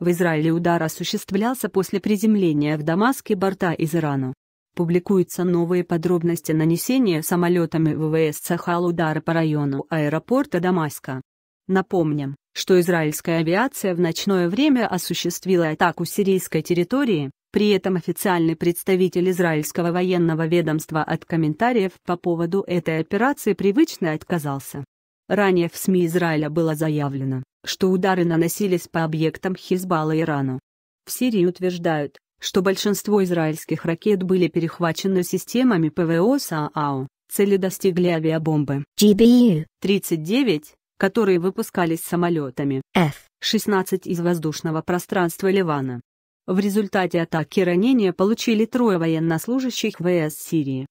В Израиле удар осуществлялся после приземления в Дамаске борта из Ирана. Публикуются новые подробности нанесения самолетами ВВС Цахал удара по району аэропорта Дамаска. Напомним, что израильская авиация в ночное время осуществила атаку сирийской территории, при этом официальный представитель израильского военного ведомства от комментариев по поводу этой операции привычно отказался. Ранее в СМИ Израиля было заявлено, что удары наносились по объектам Хизбалла Ирану. В Сирии утверждают, что большинство израильских ракет были перехвачены системами ПВО СААУ, цели достигли авиабомбы GBU-39, которые выпускались самолетами F-16 из воздушного пространства Ливана. В результате атаки ранения получили трое военнослужащих ВС Сирии.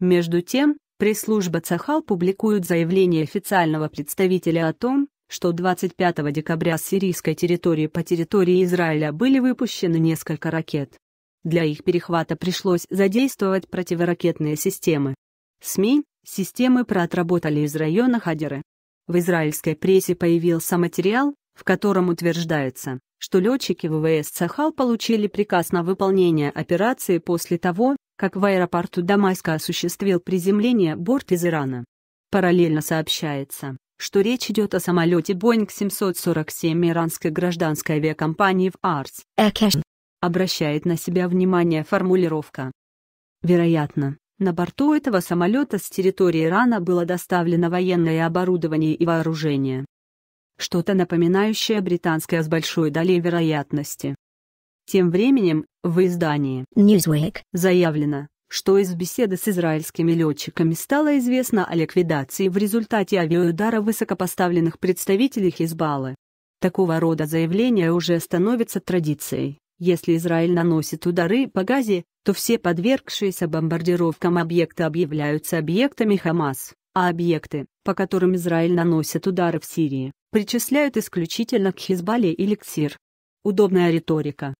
Между тем, пресс-служба Цахал публикует заявление официального представителя о том, что 25 декабря с сирийской территории по территории Израиля были выпущены несколько ракет. Для их перехвата пришлось задействовать противоракетные системы. СМИ, системы проотработали из района Хадеры. В израильской прессе появился материал, в котором утверждается, что летчики ВВС Цахал получили приказ на выполнение операции после того, как в аэропорту Дамаска осуществил приземление борт из Ирана. Параллельно сообщается, что речь идет о самолете Boeing 747 иранской гражданской авиакомпании в Арс. Обращает на себя внимание формулировка. Вероятно, на борту этого самолета с территории Ирана было доставлено военное оборудование и вооружение что-то напоминающее британское с большой долей вероятности. Тем временем, в издании Newsweek заявлено, что из беседы с израильскими летчиками стало известно о ликвидации в результате авиаудара высокопоставленных представителей Хизбаллы. Такого рода заявления уже становятся традицией. Если Израиль наносит удары по Газе, то все подвергшиеся бомбардировкам объекты объявляются объектами Хамас, а объекты, по которым Израиль наносит удары в Сирии, причисляют исключительно к Хизбалле или к СИР. Удобная риторика.